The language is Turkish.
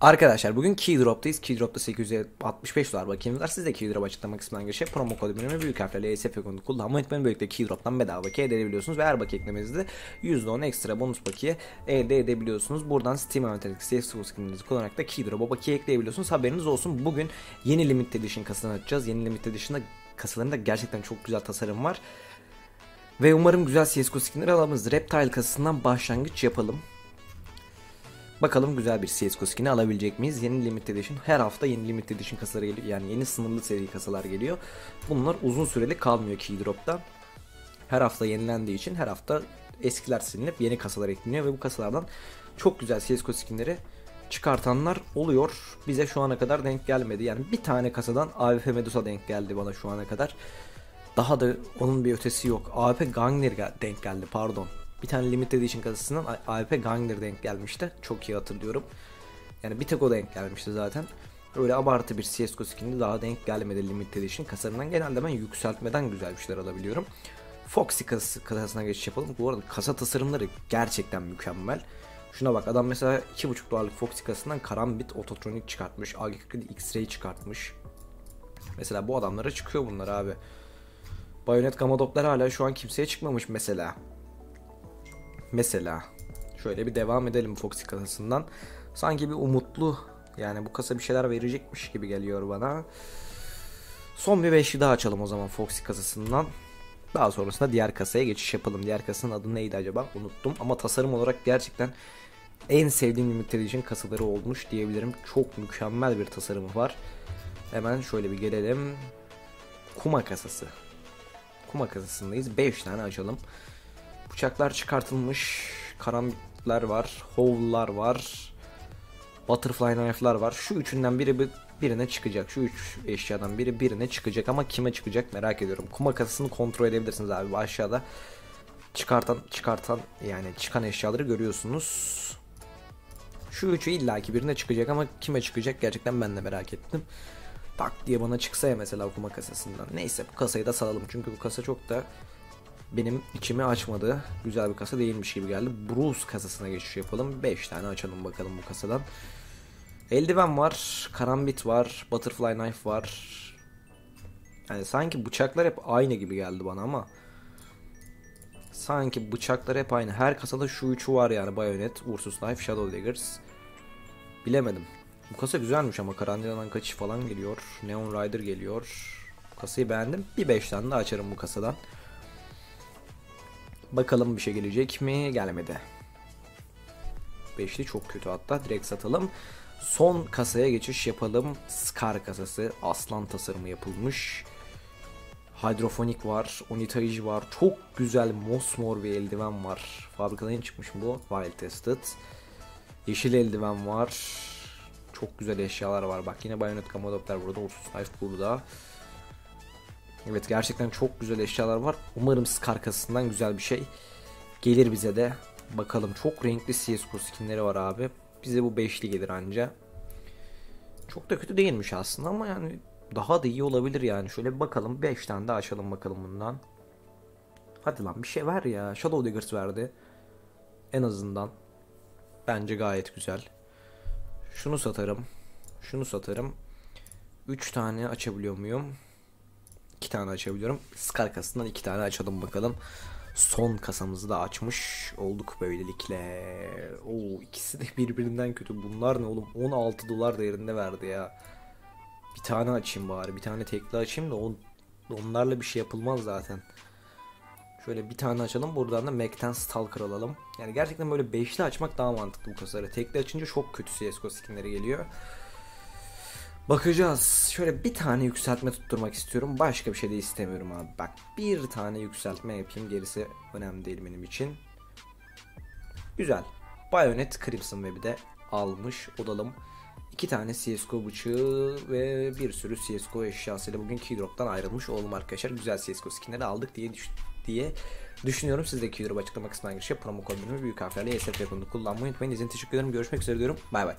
Arkadaşlar bugün Keydrop'tayız. Keydrop'ta 865 dolar bakiyemiz var. Siz de Keydrop açıklama kısmından geçip promo kodu bölümü büyük harflerle ESF kodunu kullanmayı unutmayın. Böylelikle Keydrop'tan bedava bakiye elde edebiliyorsunuz. Ve her bakiye eklemenizde %10 ekstra bonus bakiye elde edebiliyorsunuz. Buradan Steam Analytics CSGO skininizi kullanarak da Keydrop'a bakiye ekleyebiliyorsunuz. Haberiniz olsun. Bugün yeni Limited Edition kasasını açacağız. Yeni Limited Edition'da kasalarında gerçekten çok güzel tasarım var. Ve umarım güzel CSGO skinleri alamızdır. Reptile kasasından başlangıç yapalım. Bakalım güzel bir CSGO skin'i alabilecek miyiz? Yeni Limited Edition. Her hafta yeni Limited Edition kasaları geliyor. Yani yeni sınırlı seri kasalar geliyor. Bunlar uzun süreli kalmıyor Keydrop'ta. Her hafta yenilendiği için her hafta eskiler silinip yeni kasalar ekleniyor ve bu kasalardan çok güzel CSGO skinleri çıkartanlar oluyor. Bize şu ana kadar denk gelmedi. Yani bir tane kasadan AWP Medusa denk geldi bana şu ana kadar. Daha da onun bir ötesi yok. AWP Gangner denk geldi pardon. Bir tane limited edition kasasından AWP Gangler denk gelmişti. Çok iyi hatırlıyorum. Yani bir tek o denk gelmişti zaten. Öyle abartı bir CSGO skin'i daha denk gelmedi limited edition kasalarından. Genelde ben yükseltmeden güzel bir şeyler alabiliyorum. Foxy kasası, kasasına geçiş yapalım. Bu arada kasa tasarımları gerçekten mükemmel. Şuna bak adam mesela 2.5 dolarlık Foxy kasasından Karambit Ototronik çıkartmış. AG47 X-Ray çıkartmış. Mesela bu adamlara çıkıyor bunlar abi. Bayonet Gamma Doppler hala şu an kimseye çıkmamış mesela. Mesela şöyle bir devam edelim Foxy kasasından. Sanki bir umutlu yani bu kasa bir şeyler verecekmiş gibi geliyor bana. Son bir beşli daha açalım o zaman Foxy kasasından. Daha sonrasında diğer kasaya geçiş yapalım. Diğer kasanın adı neydi acaba? Unuttum ama tasarım olarak gerçekten en sevdiğim Limited Edition kasaları olmuş diyebilirim. Çok mükemmel bir tasarımı var. Hemen şöyle bir gelelim. Kuma kasası. Kuma kasasındayız. 5 tane açalım. Bıçaklar çıkartılmış. Karambitler var. Hovlar var. Butterfly knife'lar var. Şu üçünden biri birine çıkacak. Şu üç eşyadan biri birine çıkacak ama kime çıkacak merak ediyorum. Kuma kasasını kontrol edebilirsiniz abi. Aşağıda çıkartan çıkartan yani çıkan eşyaları görüyorsunuz. Şu üçü illaki birine çıkacak ama kime çıkacak gerçekten ben de merak ettim. Tak diye bana çıksa ya mesela okuma kasasından. Neyse bu kasayı da salalım çünkü bu kasa çok da benim içimi açmadı. Güzel bir kasa değilmiş gibi geldi. Bruce kasasına geçiş yapalım. 5 tane açalım bakalım bu kasadan. Eldiven var, karambit var, butterfly knife var. Yani sanki bıçaklar hep aynı gibi geldi bana ama sanki bıçaklar hep aynı. Her kasada şu üçü var yani Bayonet, Ursus Knife, Shadow Daggers. Bilemedim. Bu kasa güzelmiş ama Karantina'dan kaçış falan geliyor. Neon Rider geliyor. Kasayı beğendim. Bir 5 tane daha açarım bu kasadan. Bakalım bir şey gelecek mi? Gelmedi. Beşli çok kötü hatta. Direkt satalım. Son kasaya geçiş yapalım. Scar kasası. Aslan tasarımı yapılmış. Hidrofonik var. Onitaiji var. Çok güzel mosmor bir eldiven var. Fabrikadan yeni çıkmış bu. Wild Tested. Yeşil eldiven var. Çok güzel eşyalar var. Bak yine Bayonet Kamadopter burada. Ursus Knife burada. Evet gerçekten çok güzel eşyalar var. Umarım Scar kasasından güzel bir şey gelir bize de. Bakalım çok renkli CSGO skinleri var abi. Bize bu beşli gelir anca. Çok da kötü değilmiş aslında ama yani daha da iyi olabilir yani. Şöyle bir bakalım. 5 tane daha açalım bakalım bundan. Hadi lan bir şey ver ya. Shadow Diggers verdi. En azından. Bence gayet güzel. Şunu satarım. Şunu satarım. 3 tane açabiliyor muyum? 2 tane açabiliyorum. Scar kasasından 2 tane açalım bakalım. Son kasamızı da açmış olduk böylelikle. Oo ikisi de birbirinden kötü. Bunlar ne oğlum? 16 dolar değerinde verdi ya. Bir tane açayım bari. Bir tane tekli açayım da on, onlarla bir şey yapılmaz zaten. Şöyle bir tane açalım. Buradan da Mac'ten Stalker alalım. Yani gerçekten böyle beşli açmak daha mantıklı bu kasaları. Tekli açınca çok kötü CSGO skinleri geliyor. Bakacağız. Şöyle bir tane yükseltme tutturmak istiyorum. Başka bir şey de istemiyorum abi. Bak bir tane yükseltme yapayım. Gerisi önemli değil benim için. Güzel. Bayonet Crimson Web'i de almış olalım. İki tane CSGO bıçağı ve bir sürü CSGO eşyasıyla bugün Keydrop'tan ayrılmış olalım arkadaşlar. Güzel CSGO skinleri aldık diye düş diye düşünüyorum. Siz de Keydrop açıklama kısmına girişe promo kodunu büyük harflerle ESF kullanmayı unutmayın. İzin teşekkür ederim. Görüşmek üzere diyorum. Bay bay.